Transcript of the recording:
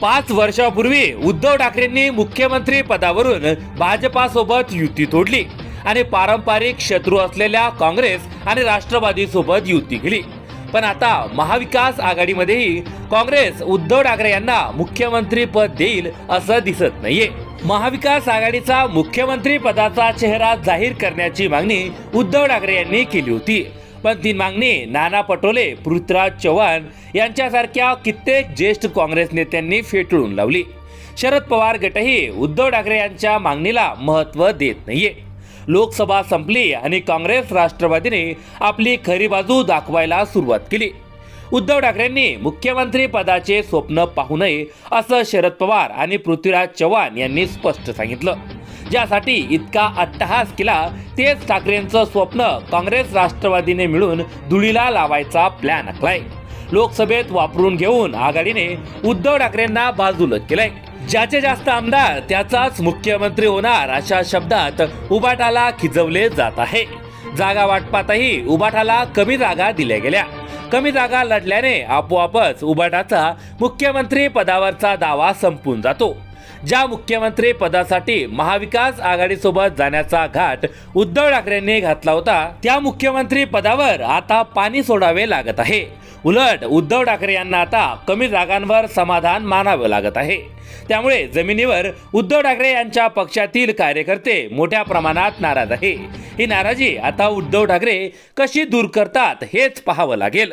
पाच वर्षापूर्वी उद्धव ठाकरेंनी मुख्यमंत्री पदावरून भाजपासोबत युती तोडली आणि पारंपरिक शत्रू असलेल्या काँग्रेस आणि राष्ट्रवादीसोबत युती केली. पण आता महाविकास आघाडीमध्येही काँग्रेस उद्धव ठाकरे यांना मुख्यमंत्री पद देईल असं दिसत नाहीये. महाविकास आघाडीचा मुख्यमंत्री पदाचा चेहरा जाहीर करण्याची मागणी उद्धव ठाकरे यांनी केली होती. पण ती मागणी नाना पटोले पृथ्वीराज चव्हाण यांच्यासारख्या कित्येक ज्येष्ठ काँग्रेस नेत्यांनी फेटाळून लावली. शरद पवार गटही उद्धव ठाकरे यांच्या मागणीला महत्त्व देत नाहीये. लोकसभा संपली आणि काँग्रेस राष्ट्रवादीने आपली खरी बाजू दाखवायला सुरुवात केली. उद्धव ठाकरेंनी मुख्यमंत्री पदाचे स्वप्न पाहू नये असं शरद पवार आणि पृथ्वीराज चव्हाण यांनी स्पष्ट सांगितलं. ज्यासाठी इतका अट्टहास केला तेच ठाकरेंचं स्वप्न काँग्रेस राष्ट्रवादीने मिळून धुळीला लावायचा प्लॅन आखलाय. लोकसभेत वापरून घेऊन आघाडीने उद्धव ठाकरेंना बाजूला केलंय. ज्याचे जास्त आमदार त्याचाच मुख्यमंत्री होणार अशा शब्दात उबाटाला खिजवले जात आहे. जागा वाटपातही उबाटाला कमी जागा दिल्या गेल्या. कमी जागा लढल्याने आपोआपच उबाटाचा मुख्यमंत्री पदावरचा दावा संपून जातो. ज्या मुख्यमंत्री पदासाठी महाविकास आघाडीसोबत जाण्याचा घाट उद्धव ठाकरेंनी घातला होता त्या मुख्यमंत्री पदावर आता पाणी सोडावे लागत आहे. उलट उद्धव ठाकरे यांना आता कमी जागांवर समाधान मानावं लागत आहे. त्यामुळे जमिनीवर उद्धव ठाकरे यांच्या पक्षातील कार्यकर्ते मोठ्या प्रमाणात नाराज आहे. ही नाराजी आता उद्धव ठाकरे कशी दूर करतात हेच पाहावं लागेल.